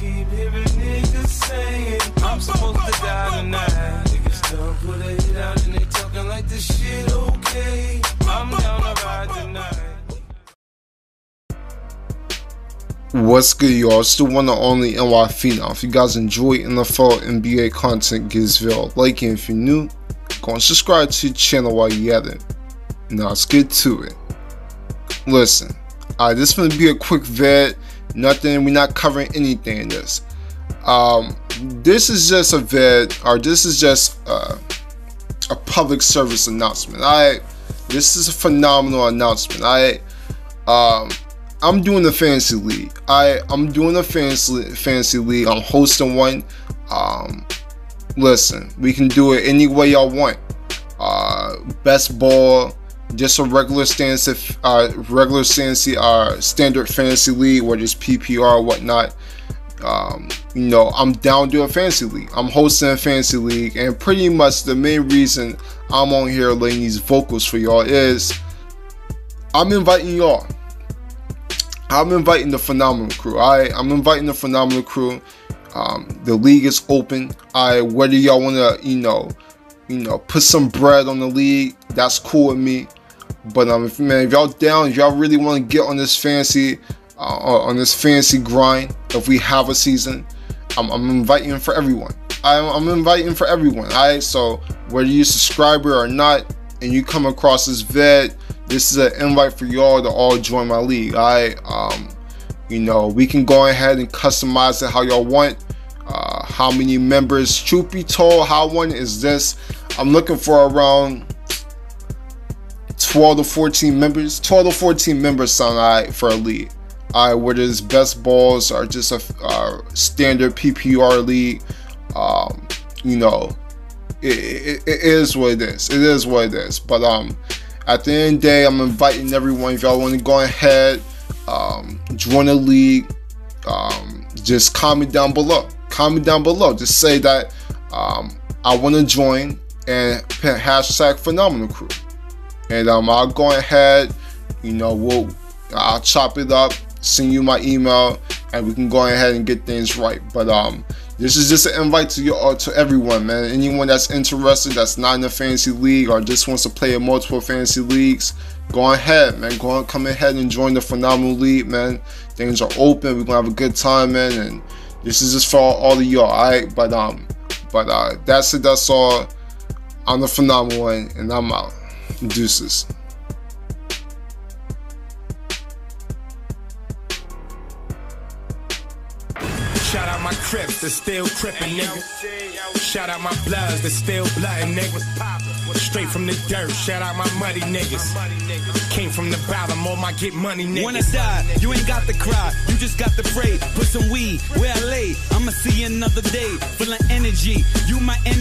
keep hearing niggas saying I'm supposed to die tonight. Niggas put a hit out and they talking like this shit okay. I'm down to ride tonight. What's good, y'all? It's the one and only NY Phenom. If you guys enjoy NFL NBA content, give this video a like, and if you're new, go and subscribe to the channel while you're at it. Now let's get to it. Listen, uh, this is gonna be a quick vid. Nothing. We're not covering anything in this. Um, this is just a vid, or this is just uh, a public service announcement. I. This is a phenomenal announcement. I. Um, I'm doing the fantasy league. I I'm doing a fantasy fantasy league. I'm hosting one. Um, listen, we can do it any way y'all want. Uh, best ball, just a regular stance, uh, regular fantasy, uh, standard fantasy league, or just PPR or whatnot. Um, you know, I'm down to a fantasy league. I'm hosting a fantasy league, and pretty much the main reason I'm on here laying these vocals for y'all is I'm inviting y'all. I'm inviting the phenomenal crew. I I'm inviting the phenomenal crew. Um, the league is open. I whether y'all want to you know you know put some bread on the league, that's cool with me. But um, if man, if y'all down, if y'all really want to get on this fancy uh, on this fancy grind, if we have a season, I'm, I'm inviting for everyone. I'm, I'm inviting for everyone. Alright, so whether you're a subscriber or not, and you come across this vid this is an invite for y'all to all join my league. I, um, you know, we can go ahead and customize it how y'all want. Uh, how many members? Truth be told, how one is this? I'm looking for around 12 to 14 members. 12 to 14 members sound alright for a league. Alright, whether it's best balls are just a uh, standard PPR league, um, you know, it, it, it is what it is. It is what it is. But um, at the end of the day, I'm inviting everyone. If y'all want to go ahead, um, join the league, um, just comment down below. Comment down below. Just say that um, I want to join and hashtag phenomenal crew. And um, I'll go ahead, you know, we'll I'll chop it up, send you my email, and we can go ahead and get things right. But um, this is just an invite to you all, to everyone, man. Anyone that's interested, that's not in a fantasy league or just wants to play in multiple fantasy leagues, go ahead, man. Go on, come ahead and join the phenomenal league, man. Things are open. We're gonna have a good time, man. And this is just for all of y'all, alright? But um, but uh, that's it. That's all. I'm the phenomenal one, and I'm out. Deuces. Shout out my Crips that's still crippin', nigga. Shout out my Bloods that's still bloodin', nigga. Straight from the dirt, shout out my muddy niggas. Came from the bottom, all my get money niggas. When I die, you ain't got to cry, you just got to pray. Put some weed where I lay, I'ma see another day. Full of energy, you my enemy,